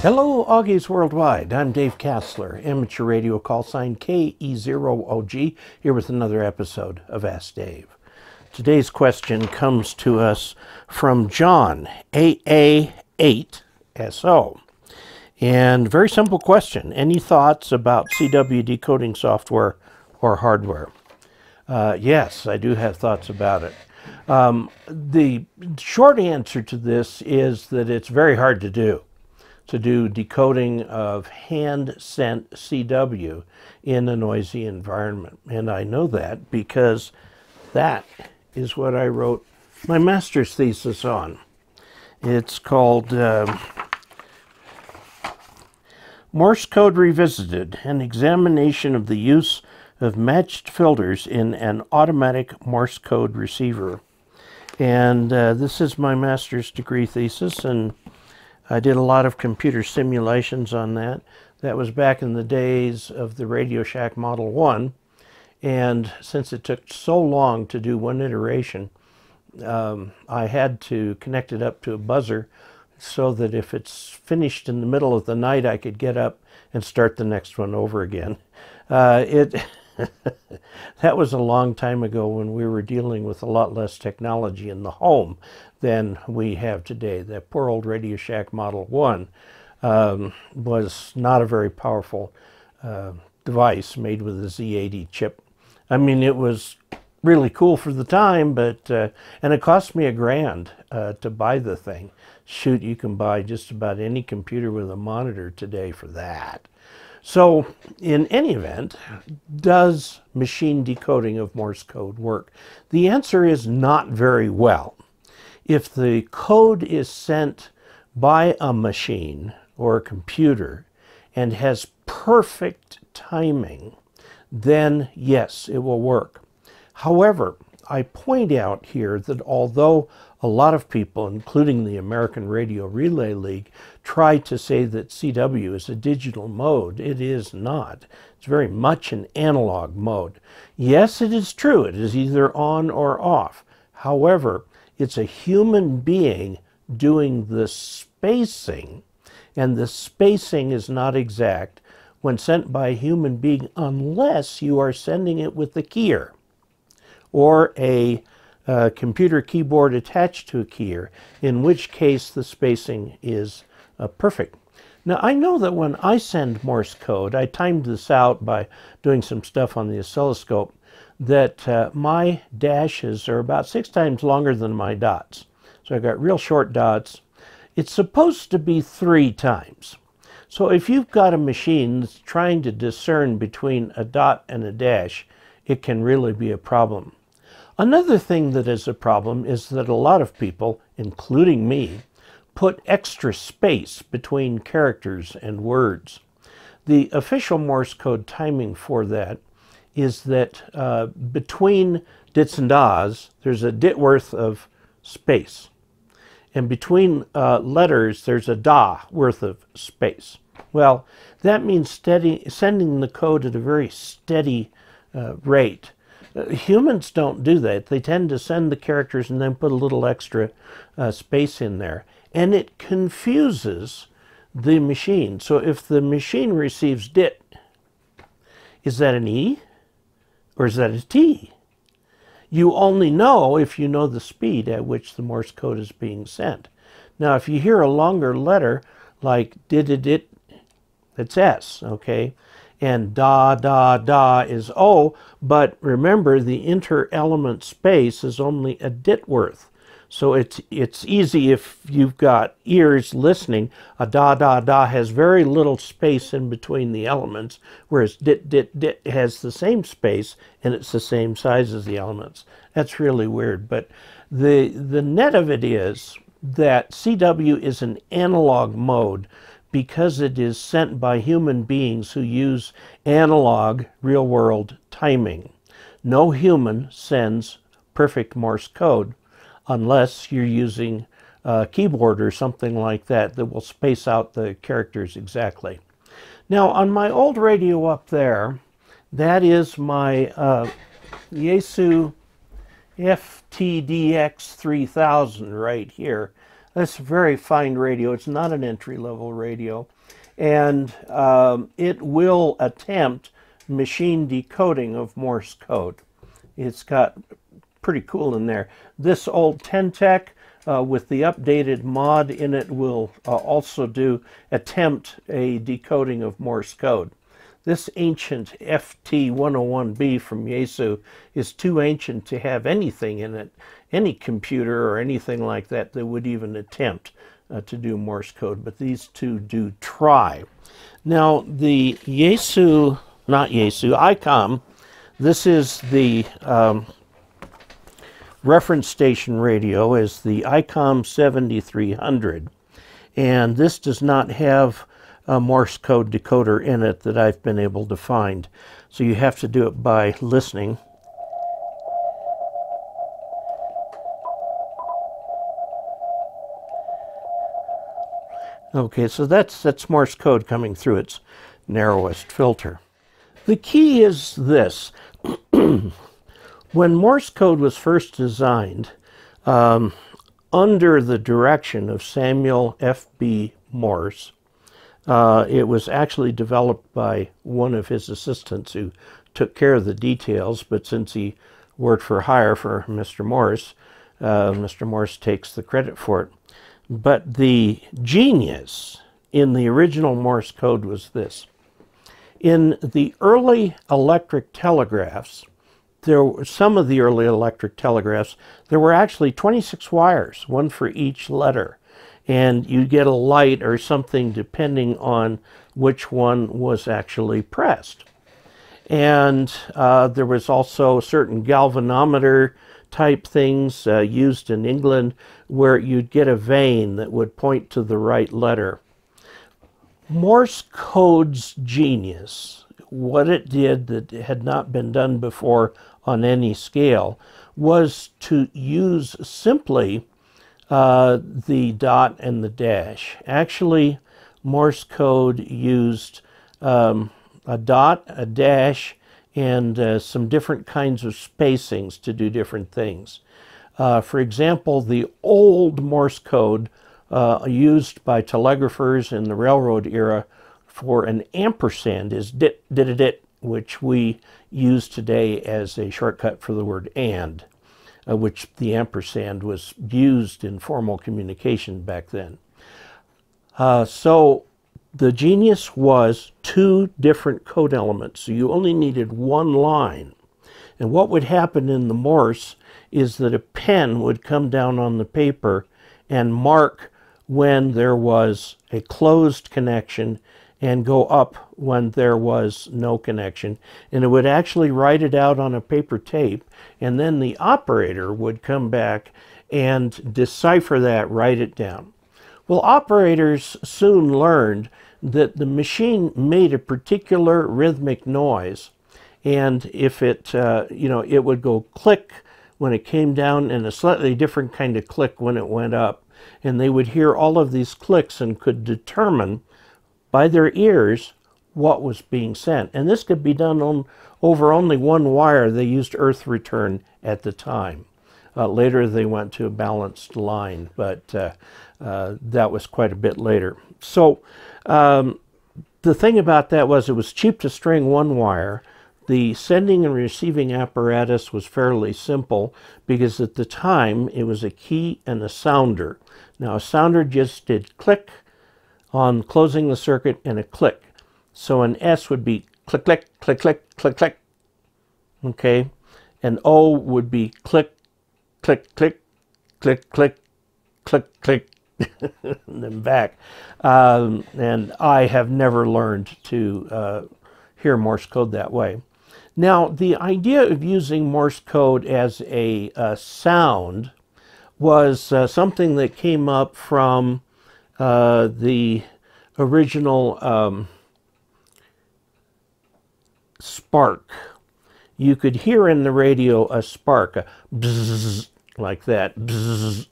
Hello, OGs Worldwide. I'm Dave Casler, amateur radio call sign KE0OG, here with another episode of Ask Dave. Today's question comes to us from John, AA8SO. And very simple question. Any thoughts about CW decoding software or hardware? Uh, yes, I do have thoughts about it. Um, the short answer to this is that it's very hard to do, to do decoding of hand sent CW in a noisy environment. And I know that because that is what I wrote my master's thesis on. It's called uh, Morse Code Revisited An Examination of the Use of Matched Filters in an Automatic Morse Code Receiver. And uh, this is my master's degree thesis, and I did a lot of computer simulations on that. That was back in the days of the Radio Shack Model 1. And since it took so long to do one iteration, um, I had to connect it up to a buzzer so that if it's finished in the middle of the night, I could get up and start the next one over again. Uh, it that was a long time ago when we were dealing with a lot less technology in the home than we have today. That poor old Radio Shack Model 1 um, was not a very powerful uh, device made with a Z80 chip. I mean, it was really cool for the time, but, uh, and it cost me a grand uh, to buy the thing. Shoot, you can buy just about any computer with a monitor today for that. So, in any event, does machine decoding of Morse code work? The answer is not very well. If the code is sent by a machine or a computer and has perfect timing, then yes, it will work. However, I point out here that although a lot of people, including the American Radio Relay League, try to say that CW is a digital mode. It is not. It's very much an analog mode. Yes, it is true. It is either on or off. However, it's a human being doing the spacing, and the spacing is not exact when sent by a human being unless you are sending it with the keyer or a uh, computer keyboard attached to a keyer, in which case the spacing is uh, perfect. Now I know that when I send Morse code, I timed this out by doing some stuff on the oscilloscope, that uh, my dashes are about six times longer than my dots. So I've got real short dots. It's supposed to be three times. So if you've got a machine that's trying to discern between a dot and a dash, it can really be a problem. Another thing that is a problem is that a lot of people, including me, put extra space between characters and words. The official Morse code timing for that is that uh, between dits and dahs, there's a dit worth of space. And between uh, letters, there's a dah worth of space. Well, that means steady, sending the code at a very steady uh, rate humans don't do that. They tend to send the characters and then put a little extra uh, space in there. And it confuses the machine. So if the machine receives dit, is that an E or is that a T? You only know if you know the speed at which the Morse code is being sent. Now, if you hear a longer letter like did it, that's S, okay? And da, da, da is O, but remember the inter-element space is only a dit worth. So it's, it's easy if you've got ears listening. A da, da, da has very little space in between the elements, whereas dit, dit, dit has the same space and it's the same size as the elements. That's really weird. But the, the net of it is that CW is an analog mode because it is sent by human beings who use analog real world timing. No human sends perfect Morse code unless you're using a keyboard or something like that that will space out the characters exactly. Now on my old radio up there, that is my uh, Yaesu FTDX 3000 right here. That's a very fine radio. It's not an entry level radio. And um, it will attempt machine decoding of Morse code. It's got pretty cool in there. This old Ten-Tec uh, with the updated mod in it will uh, also do attempt a decoding of Morse code. This ancient FT101B from Yaesu is too ancient to have anything in it, any computer or anything like that that would even attempt uh, to do Morse code, but these two do try. Now, the Yaesu, not Yaesu, ICOM, this is the um, reference station radio, is the ICOM 7300. And this does not have a Morse code decoder in it that I've been able to find. So you have to do it by listening. Okay, so that's, that's Morse code coming through its narrowest filter. The key is this. when Morse code was first designed, um, under the direction of Samuel F.B. Morse, uh, it was actually developed by one of his assistants who took care of the details, but since he worked for hire for Mr. Morse, uh, Mr. Morse takes the credit for it. But the genius in the original Morse code was this. In the early electric telegraphs, there were some of the early electric telegraphs, there were actually 26 wires, one for each letter and you get a light or something depending on which one was actually pressed. And uh, there was also certain galvanometer type things uh, used in England where you'd get a vane that would point to the right letter. Morse code's genius, what it did that had not been done before on any scale, was to use simply uh, the dot and the dash. Actually, Morse code used um, a dot, a dash, and uh, some different kinds of spacings to do different things. Uh, for example, the old Morse code uh, used by telegraphers in the railroad era for an ampersand is dit, dit, dit, which we use today as a shortcut for the word and uh, which the ampersand was used in formal communication back then. Uh, so the genius was two different code elements. So you only needed one line. And what would happen in the Morse is that a pen would come down on the paper and mark when there was a closed connection and go up when there was no connection. And it would actually write it out on a paper tape, and then the operator would come back and decipher that, write it down. Well, operators soon learned that the machine made a particular rhythmic noise, and if it, uh, you know, it would go click when it came down and a slightly different kind of click when it went up. And they would hear all of these clicks and could determine by their ears what was being sent. And this could be done on over only one wire. They used earth return at the time. Uh, later they went to a balanced line, but uh, uh, that was quite a bit later. So um, the thing about that was it was cheap to string one wire. The sending and receiving apparatus was fairly simple because at the time it was a key and a sounder. Now a sounder just did click, on closing the circuit and a click. So an S would be click, click, click, click, click, click. Okay. And O would be click, click, click, click, click, click, click, and then back. Um, and I have never learned to uh, hear Morse code that way. Now, the idea of using Morse code as a, a sound was uh, something that came up from uh, the original um, spark. You could hear in the radio a spark, a bzzz, like that, bzzz,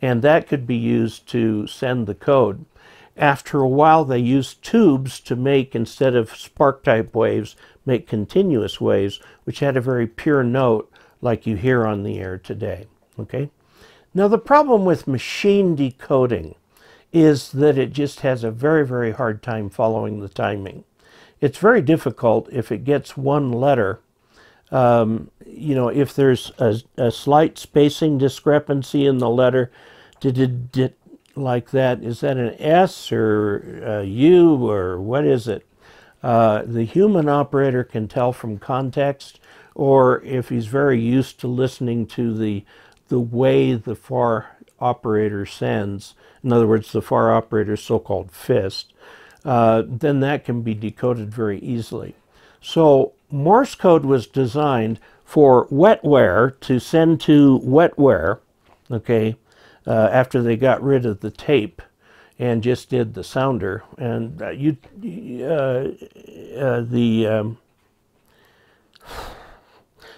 and that could be used to send the code. After a while, they used tubes to make, instead of spark type waves, make continuous waves, which had a very pure note like you hear on the air today. Okay? Now, the problem with machine decoding is that it just has a very, very hard time following the timing. It's very difficult if it gets one letter. Um, you know, if there's a, a, slight spacing discrepancy in the letter, did it, like that? Is that an S or a U or what is it? Uh, the human operator can tell from context, or if he's very used to listening to the the way the far operator sends, in other words, the far operator's so-called fist, uh, then that can be decoded very easily. So Morse code was designed for wetware to send to wetware, okay, uh, after they got rid of the tape and just did the sounder. And uh, you, uh, uh, the um,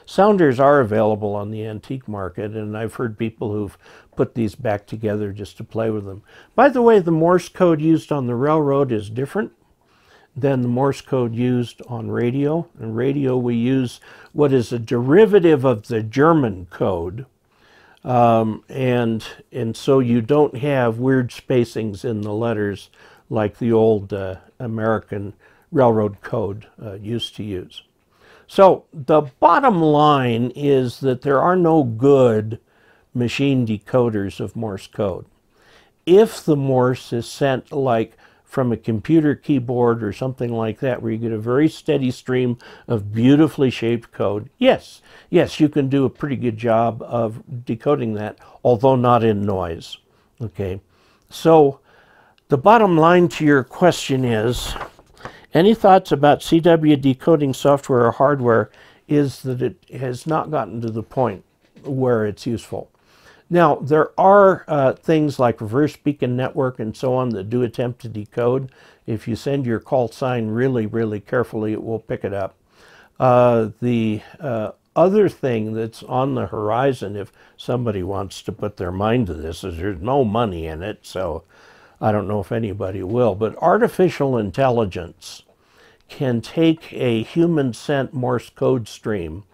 sounders are available on the antique market, and I've heard people who've put these back together just to play with them. By the way, the Morse code used on the railroad is different than the Morse code used on radio. In radio, we use what is a derivative of the German code um, and, and so you don't have weird spacings in the letters like the old uh, American railroad code uh, used to use. So the bottom line is that there are no good machine decoders of Morse code. If the Morse is sent like from a computer keyboard or something like that where you get a very steady stream of beautifully shaped code, yes, yes, you can do a pretty good job of decoding that, although not in noise. Okay, so the bottom line to your question is, any thoughts about CW decoding software or hardware is that it has not gotten to the point where it's useful. Now, there are uh, things like reverse beacon network and so on that do attempt to decode. If you send your call sign really, really carefully, it will pick it up. Uh, the uh, other thing that's on the horizon, if somebody wants to put their mind to this, is there's no money in it, so I don't know if anybody will, but artificial intelligence can take a human sent Morse code stream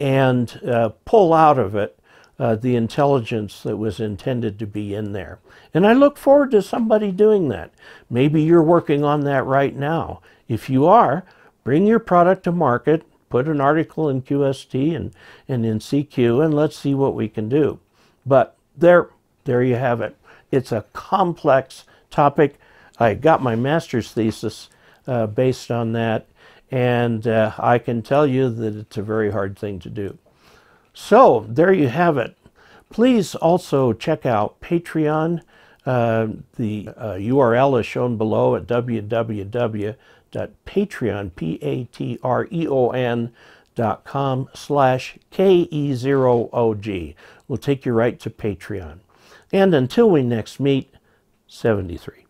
and uh, pull out of it uh, the intelligence that was intended to be in there. And I look forward to somebody doing that. Maybe you're working on that right now. If you are, bring your product to market, put an article in QST and, and in CQ, and let's see what we can do. But there, there you have it. It's a complex topic. I got my master's thesis uh, based on that, and uh, I can tell you that it's a very hard thing to do. So there you have it. Please also check out Patreon. Uh, the uh, URL is shown below at www.patreon, P-A-T-R-E-O-N dot com slash K-E-0-O-G. We'll take you right to Patreon. And until we next meet, 73.